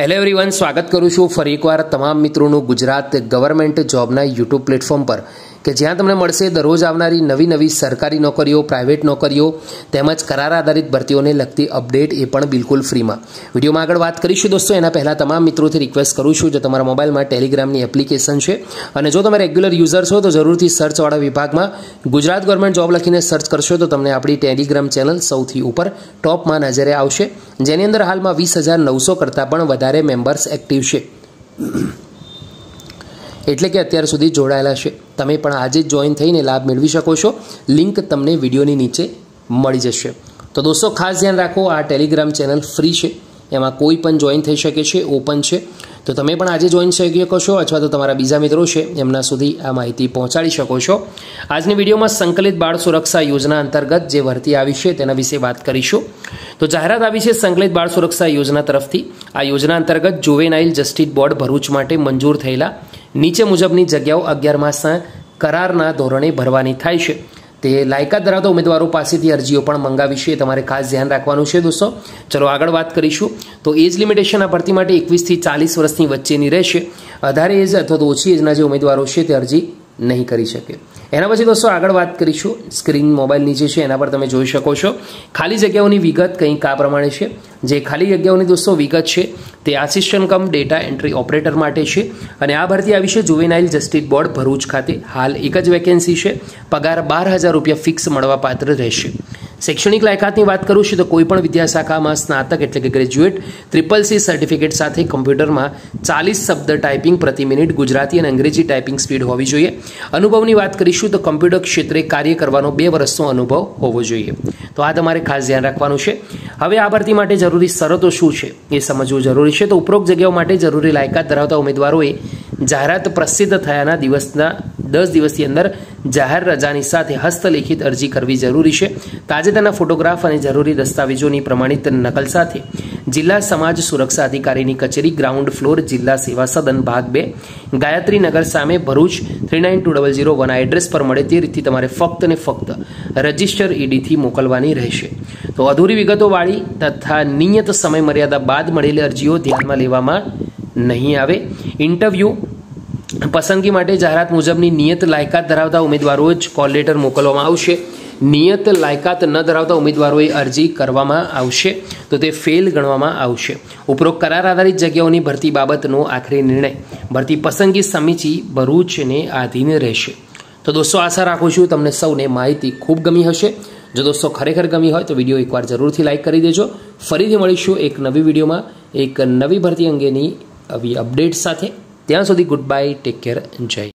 Hello everyone સ્વાગત કરું છું ફરી એકવાર તમામ મિત્રોનું ગુજરાત ગવર્મેન્ટ જોબના યુટ્યુબ પ્લેટફોર્મ પર. કે જ્યાં તમને મળશે દરરોજ આવનારી નવી નવી સરકારી નોકરીઓ પ્રાઇવેટ નોકરીઓ તેમજ કરાર આધારિત ભરતીઓને લગતી અપડેટ એ પણ બિલકુલ ફ્રીમાં. વિડીયોમાં આગળ વાત કરીશું દોસ્તો, એના પહેલાં તમામ મિત્રોથી રિક્વેસ્ટ કરું છું, જો તમારા મોબાઈલમાં ટેલિગ્રામની એપ્લિકેશન છે. અને જો તમે રેગ્યુલર યુઝર છો તો જરૂરથી સર્ચવાળા વિભાગમાં ગુજરાત ગવર્મેન્ટ જોબ લખીને સર્ચ કરશો, તો તમને આપણી ટેલિગ્રામ ચેનલ સૌથી ઉપર ટોપમાં નજરે આવશે. જેની અંદર હાલમાં વીસ હજાર નવસો કરતાં પણ વધારે મેમ્બર્સ એક્ટિવ છે. એટલે કે અત્યાર સુધી જોડાયેલા છે. તમે પણ આજે જ જોઈન થઈને લાભ મેળવી શકો છો. લિંક તમને વિડીયોની નીચે મળી જશે. તો દોસ્તો, ખાસ ધ્યાન રાખો, આ ટેલિગ્રામ ચેનલ ફ્રી છે. એમાં કોઈ પણ જોઈન થઈ શકે છે ઓપન છે. તો તમે પણ આજે જોઈન થઈ શકો છો અથવા તો તમારા બીજા મિત્રો છે, એમના સુધી આ માહિતી પહોંચાડી શકો છો. આજની વિડીયોમાં સંકલિત બાળ સુરક્ષા યોજના અંતર્ગત જે ભરતી આવી છે તેના વિશે વાત કરીશું. તો જાહેરાત આવી છે સંકલિત બાળ સુરક્ષા યોજના તરફથી. આ યોજના અંતર્ગત જુવેનાઇલ જસ્ટિસ બોર્ડ ભરૂચ માટે મંજૂર થયેલા નીચે મુજબની જગ્યાઓ અગિયાર માસના કરારના ધોરણે ભરવાની થાય છે. તે લાયકાત ધરાવતા ઉમેદવારો પાસેથી અરજીઓ પણ મંગાવી છે. તમારે ખાસ ધ્યાન રાખવાનું છે દોસ્તો. ચલો આગળ વાત કરીશું. તો એજ લિમિટેશન આ ભરતી માટે એકવીસથી ચાલીસ વર્ષની વચ્ચેની રહેશે. અધારે એજ અથવા તો ઓછી એજના જે ઉમેદવારો છે તે અરજી નહીં કરી શકે. એના પછી દોસ્તો આગળ વાત કરીશું સ્ક્રીન મોબાઈલ નીચે છે એના પર તમે જોઈ શકો છો. ખાલી જગ્યાઓની વિગત કંઈક આ પ્રમાણે છે. જે ખાલી જગ્યાઓની દોસ્તો વિગત છે તે assistant cum data entry operator માટે છે. અને આ ભરતી આવી છે જુવેનાઇલ જસ્ટિસ બોર્ડ ભરૂચ ખાતે. હાલ એક જ વેકેન્સી છે. પગાર બાર હજાર રૂપિયા ફિક્સ મળવાપાત્ર રહેશે. શૈક્ષણિક લાયકાતની વાત કરું છું તો કોઈપણ વિદ્યાશાખામાં સ્નાતક એટલે કે ગ્રેજ્યુએટ ટ્રિપલ સી સર્ટિફિકેટ સાથે કમ્પ્યુટરમાં ચાલીસ શબ્દ ટાઈપિંગ પ્રતિ મિનિટ ગુજરાતી અને અંગ્રેજી ટાઈપિંગ સ્પીડ હોવી જોઈએ. અનુભવની વાત કરીશું તો કમ્પ્યુટર ક્ષેત્રે કાર્ય કરવાનો બે વર્ષનો અનુભવ હોવો જોઈએ. તો આ તમારે ખાસ ધ્યાન રાખવાનું છે. હવે આ ભરતી માટે જરૂરી શરતો શું છે એ સમજવું જરૂરી છે. તો ઉપરોક્ત જગ્યાઓ માટે જરૂરી લાયકાત ધરાવતા ઉમેદવારોએ જાહેરાત પ્રસિદ્ધ થયાના દિવસના દસ દિવસની અંદર જાહેર રજાની સાથે હસ્તલિખિત અરજી કરવી જરૂરી છે. તાજેતરના ફોટોગ્રાફ અને જરૂરી દસ્તાવેજોની પ્રમાણિત નકલ સાથે જિલ્લા સમાજ સુરક્ષા અધિકારીની કચેરી ગ્રાઉન્ડ ફ્લોર જિલ્લા સેવા સદન ભાગ બે. ગાયત્રી નગર સામે Bharuch three nine two double zero one address પર મળે તે રીતથી તમારે ફક્ત ને ફક્ત રજિસ્ટર ઈડીથી મોકલવાની રહેશે. તો અધૂરી વિગતોવાળી તથા નિયત સમયમર્યાદા બાદ મળેલી અરજીઓ ધ્યાનમાં લેવામાં નહીં આવે. ઇન્ટરવ્યૂ પસંદગી માટે જાહેરાત મુજબની નિયત લાયકાત ધરાવતા ઉમેદવારો જ કોલ લેટર મોકલવામાં આવશે. નિયત લાયકાત ન ધરાવતા ઉમેદવારોએ અરજી કરવામાં આવશે તો તે ફેલ ગણવામાં આવશે. ઉપરોક્ત કરાર આધારિત જગ્યાઓની ભરતી બાબતનો આખરી નિર્ણય. ભરતી પસંદગી સમિતિ ભરૂચને આધીન રહેશે. તો દોસ્તો, આશા રાખું છું તમને સૌને માહિતી ખૂબ ગમી હશે. જો દોસ્તો ખરેખર ગમી હોય તો વીડિયો એકવાર જરૂરથી લાઇક કરી દેજો. ફરીથી મળીશું એક નવી વિડીયોમાં, એક નવી ભરતી અંગેની આવી અપડેટ સાથે. ત્યાં સુધી ગુડ બાય ટેક કેર જય